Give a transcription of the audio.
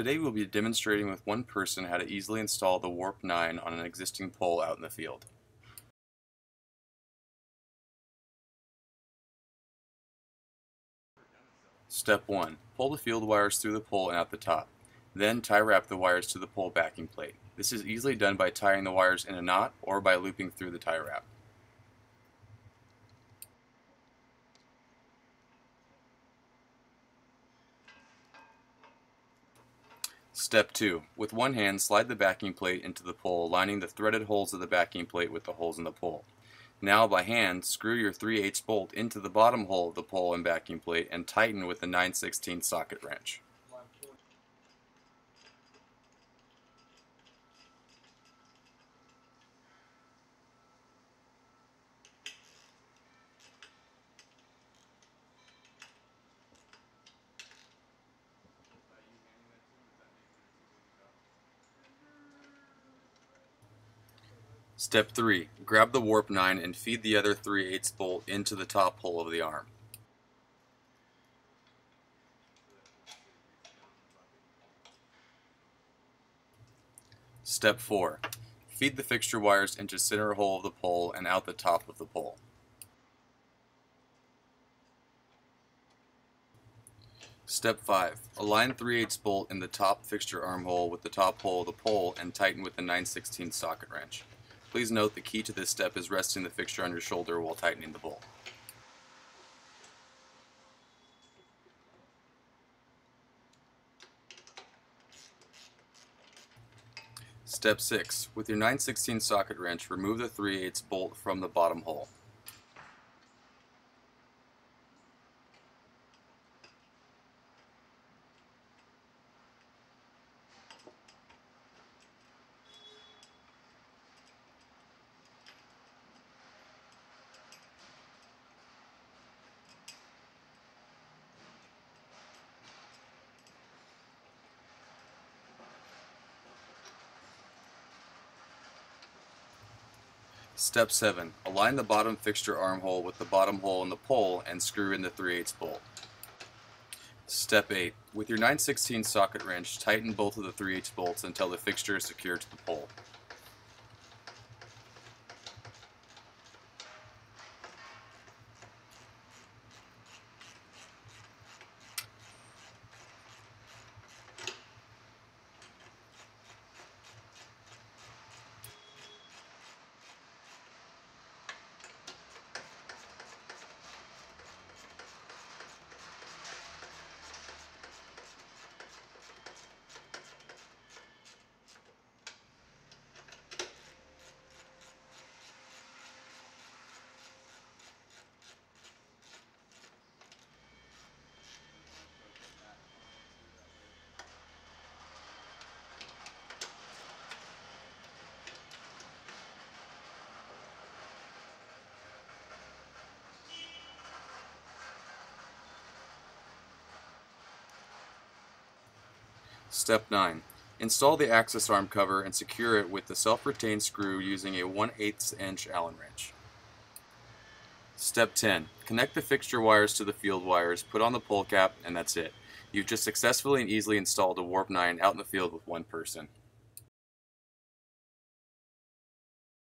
Today we'll be demonstrating with one person how to easily install the Warp 9 on an existing pole out in the field. Step 1. Pull the field wires through the pole and out the top. Then tie wrap the wires to the pole backing plate. This is easily done by tying the wires in a knot or by looping through the tie wrap. Step 2. With one hand, slide the backing plate into the pole, lining the threaded holes of the backing plate with the holes in the pole. Now, by hand, screw your 3 8 bolt into the bottom hole of the pole and backing plate and tighten with the 9 16 socket wrench. Step 3. Grab the warp 9 and feed the other 3 8 bolt into the top hole of the arm. Step 4. Feed the fixture wires into center hole of the pole and out the top of the pole. Step 5. Align 3 8 bolt in the top fixture armhole with the top hole of the pole and tighten with the 9 16 socket wrench. Please note the key to this step is resting the fixture on your shoulder while tightening the bolt. Step 6. With your 9 16 socket wrench, remove the 3 8 bolt from the bottom hole. Step 7. Align the bottom fixture armhole with the bottom hole in the pole and screw in the 3 8 bolt. Step 8. With your 9 16 socket wrench, tighten both of the 3 8 bolts until the fixture is secured to the pole. Step 9. Install the access arm cover and secure it with the self-retained screw using a 1 8 inch Allen wrench. Step 10. Connect the fixture wires to the field wires, put on the pole cap, and that's it. You've just successfully and easily installed a Warp 9 out in the field with one person.